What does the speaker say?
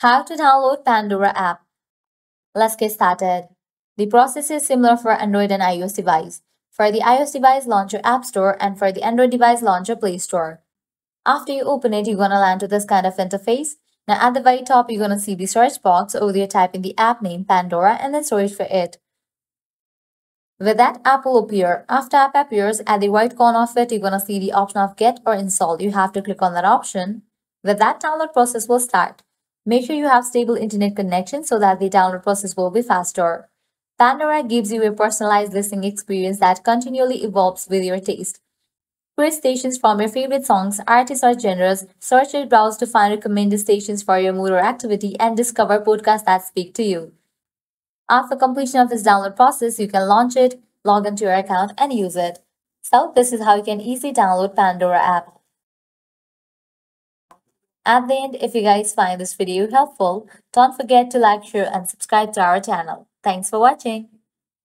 How to download Pandora app. Let's get started. The process is similar for Android and iOS device. For the iOS device, launch your App Store and for the Android device, launch your Play Store. After you open it, you're gonna land to this kind of interface. Now at the very top, you're gonna see the search box. Over there, type in the app name Pandora and then search for it. With that, app will appear. After app appears, at the right corner of it, you're gonna see the option of get or install. You have to click on that option. With that, download process will start. Make sure you have stable internet connection so that the download process will be faster. Pandora gives you a personalized listening experience that continually evolves with your taste. Create stations from your favorite songs, artists or genres, search and browse to find recommended stations for your mood or activity, and discover podcasts that speak to you. After completion of this download process, you can launch it, log into your account, and use it. So, this is how you can easily download Pandora app. At the end, if you guys find this video helpful, don't forget to like, share, and subscribe to our channel. Thanks for watching.